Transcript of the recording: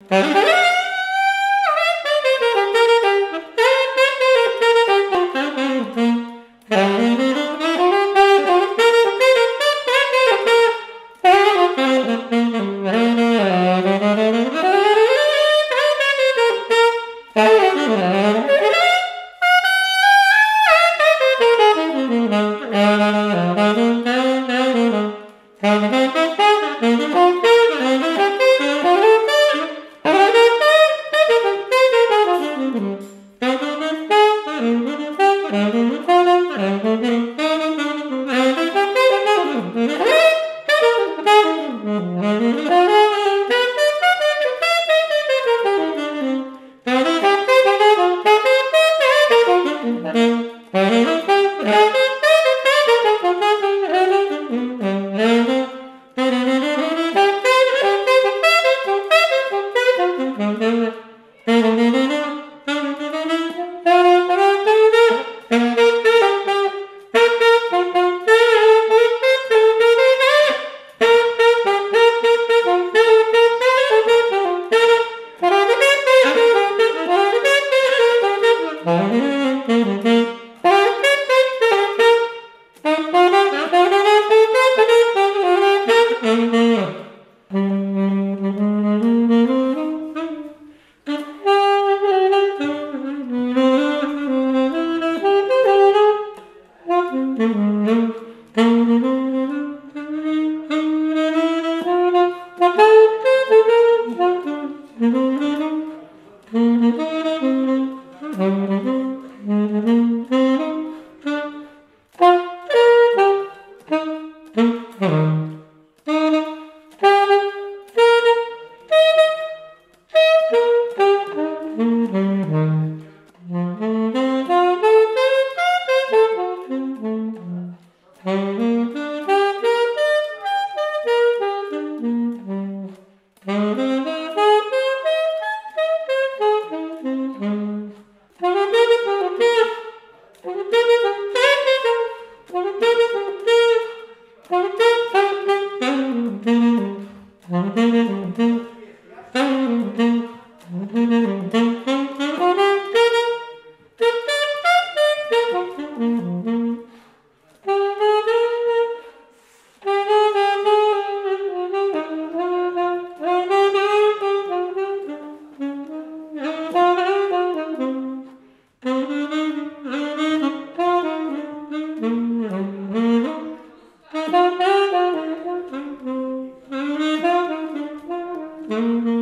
Mm-hmm. Musik you.